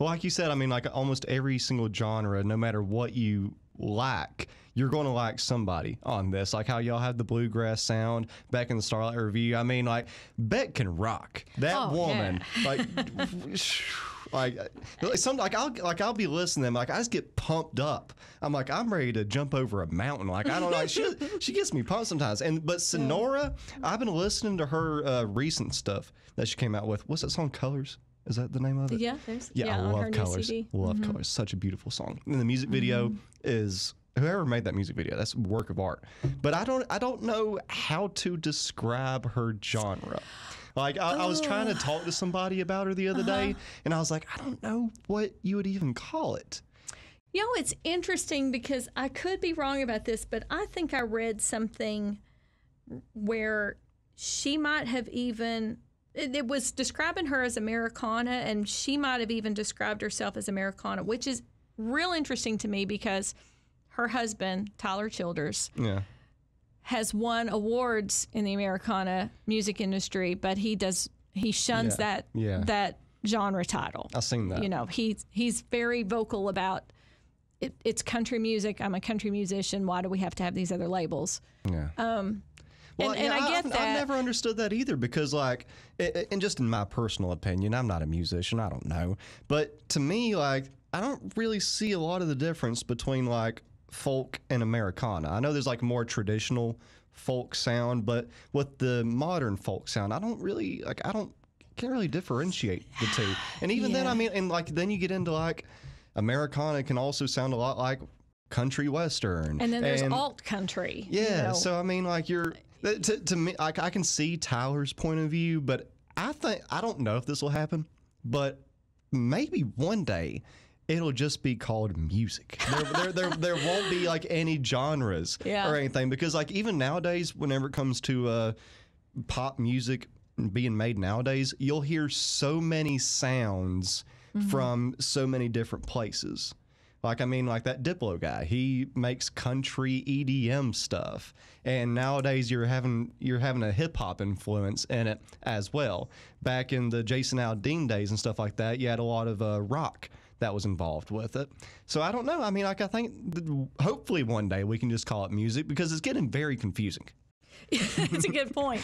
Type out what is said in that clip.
Well, like you said, I mean, like almost every single genre, no matter what you like, you're going to like somebody on this. Like how y'all have the bluegrass sound back in the Starlight Review. I mean, like Beck can rock. That Oh, woman, like, like, like some like I'll like I'll be listening to them. Like I just get pumped up. I'm like I'm ready to jump over a mountain. Like I don't know. Like, she she gets me pumped sometimes. And but Senora, I've been listening to her uh, recent stuff that she came out with. What's that song? Colors. Is that the name of it? Yeah, there's Yeah, yeah, I love colors. Love mm-hmm. colors. Such a beautiful song. And the music video mm-hmm. is whoever made that music video. That's a work of art. But I don't I don't know how to describe her genre. Like I, I was oh. trying to talk to somebody about her the other uh-huh. day, and I was like, I don't know what you would even call it. You know, it's interesting because I could be wrong about this, but I think I read something where she might have even it, it was describing her as Americana, and she might have even described herself as Americana, which is real interesting to me because her husband Tyler Childers Yeah. has won awards in the Americana music industry, but he does he shuns Yeah, that yeah. that genre title. I've seen that. You know, he's he's very vocal about it, it's country music. I'm a country musician. Why do we have to have these other labels? Yeah. Um, Well, and, and I get I've, that. I've never understood that either because, like, i- i- and just in my personal opinion, I'm not a musician. I don't know. But to me, like, I don't really see a lot of the difference between, like, folk and Americana. I know there's, like, more traditional folk sound, but with the modern folk sound, I don't really, like, I don't, can't really differentiate the two. And even then, I mean, and, like, then you get into, like, Americana can also sound a lot like country western. and then there's alt country. you Yeah. know. So I mean, like you're to, to me, like I can see Tyler's point of view, but I think I don't know if this will happen, but maybe one day it'll just be called music. There, there, there, there won't be like any genres Yeah. or anything because like even nowadays, whenever it comes to uh, pop music being made nowadays, you'll hear so many sounds from so many different places. Like I mean, like that Diplo guy, he makes country EDM stuff, and nowadays you're having you're having a hip hop influence in it as well. Back in the Jason Aldean days and stuff like that, you had a lot of uh, rock that was involved with it. So I don't know. I mean, like I think th- hopefully one day we can just call it music because it's getting very confusing. That's a good point.